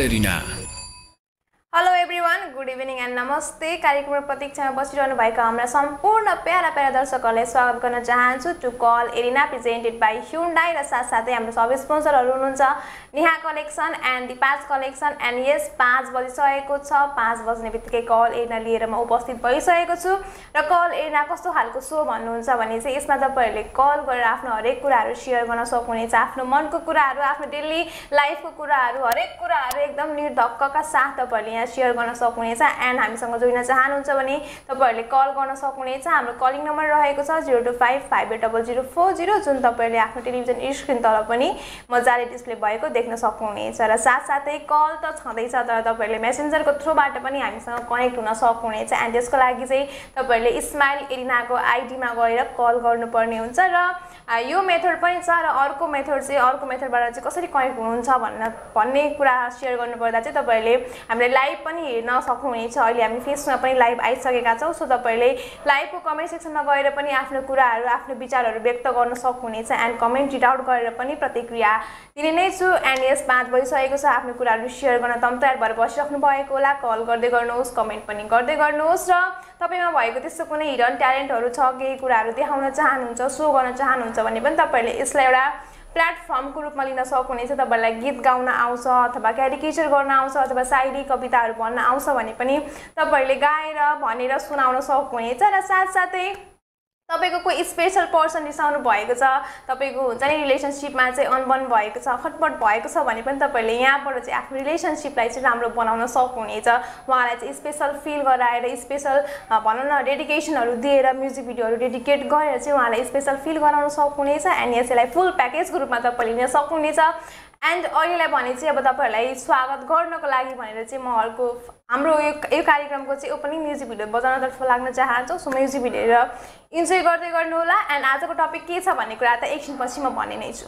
Call hello everyone good evening and नमस्ते कार्यक्रम प्रतीक्षामा बसिरहनु भएका हाम्रा सम्पूर्ण प्यारा प्यारा दर्शकहरूलाई स्वागत गर्न चाहन्छु to Call Arena presented by Hyundai र साथसाथै हाम्रो सब स्पोन्सरहरू हुनुहुन्छ Neha collection and Dipaj collection and यस पाँच बजिसकेको छ पाँच बज्ने बित्तिकै कल एरिना लिएर म उपस्थित भइसकेको छु र कल एरिना कस्तो खालको सो भन्नुहुन्छ भने चाहिँ यसमा तपाईँहरूले कल गरेर आफ्नो हरेक कुराहरू सेयर गर्न सक्नुहुनेछ आफ्नो मनको कुराहरू आफ्नो डेली लाइफको कुराहरू हरेक कुराहरू एकदम निर्धक्कका साथ तपाईँहरूले यहाँ सेयर गर्न सक्नुहुनेछ एन्ड हामीसँग जोड्न चाहनुहुन्छ भने तपाईँहरूले कल गर्न सक्नुहुनेछ। हाम्रो कलिङ नम्बर रहेको छ zero two five five eight double zero four zero जुन तपाईँहरूले आफ्नो टेलिभिजन स्क्रिन तल पनि मजाले डिस्प्ले भएको देख्न सक्नुहुनेछ र साथसाथै कल त छँदैछ तर तपाईँहरूले मेसेन्जरको थ्रुबाट पनि हामीसँग कनेक्ट हुन सक्नुहुनेछ एन्ड त्यसको लागि चाहिँ तपाईँहरूले स्माइल एरिनाको आइडीमा गएर कल गर्नुपर्ने हुन्छ र यो मेथड पनि छ र अर्को मेथड चाहिँ अर्को मेथडबाट चाहिँ कसरी कनेक्ट हुनुहुन्छ भन्न भन्ने कुरा सेयर गर्नुपर्दा चाहिँ तपाईँहरूले हामीले लाइभ पनि हेर्न सक्नुहुनेछ। अहिले हामी फेसमा पनि लाइभ आइसकेका छौँ। सो तपाईँले लाइभको कमेन्ट सेक्सनमा गएर पनि आफ्नो कुराहरू आफ्नो विचारहरू व्यक्त गर्न सक्नुहुनेछ एन्ड कमेन्ट रिड आउट गरेर पनि प्रतिक्रिया दिने नै छु। एन्ड यस पाँच बजिसकेको छ। आफ्नो कुराहरू सेयर गर्न तम तयार भएर बसिराख्नु भएको होला। कल गर्दै गर्नुहोस् कमेन्ट पनि गर्दै गर्नुहोस् र तपाईँमा भएको त्यस्तो कुनै हिडन ट्यालेन्टहरू छ केही कुराहरू देखाउन चाहनुहुन्छ सो गर्न चाहनुहुन्छ भने पनि तपाईँहरूले यसलाई एउटा प्लेटफर्मको रूपमा लिन सक्नुहुनेछ तपाईँलाई गीत गाउन आउँछ अथवा क्यारिकेचर गर्न आउँछ अथवा सायरी कविताहरू भन्न आउँछ भने पनि तपाईँहरूले गाएर भनेर सुनाउन सक्नुहुनेछ र साथसाथै तपाईँको कोही स्पेसल पर्सन रिसाउनु भएको छ तपाईँको हुन्छ नि रिलेसनसिपमा चाहिँ अनबन भएको छ खटपट भएको छ भने पनि तपाईँहरूले यहाँबाट चाहिँ आफ्नो रिलेसनसिपलाई चाहिँ राम्रो बनाउन सक्नुहुनेछ। उहाँलाई चाहिँ स्पेसल फिल गराएर स्पेसल भनौँ न डेडिकेसनहरू दिएर म्युजिक भिडियोहरू डेडिकेट गरेर चाहिँ उहाँलाई स्पेसल फिल गराउन सक्नुहुनेछ एन्ड यसैलाई फुल प्याकेजको रूपमा तपाईँले लिन सक्नुहुनेछ। एन्ड अहिलेलाई भने चाहिँ अब तपाईँहरूलाई स्वागत गर्नको लागि भनेर चाहिँ म अर्को हाम्रो यो यो कार्यक्रमको चाहिँ ओपनिङ म्युजिक भिडियो बजाउनतर्फ लाग्न चाहन्छु। सो म्युजिक भिडियो इन्जोय गर्दै गर्नुहोला। एन्ड आजको टपिक के छ भन्ने कुरा त एकछिनपछि म भन्ने नै छु।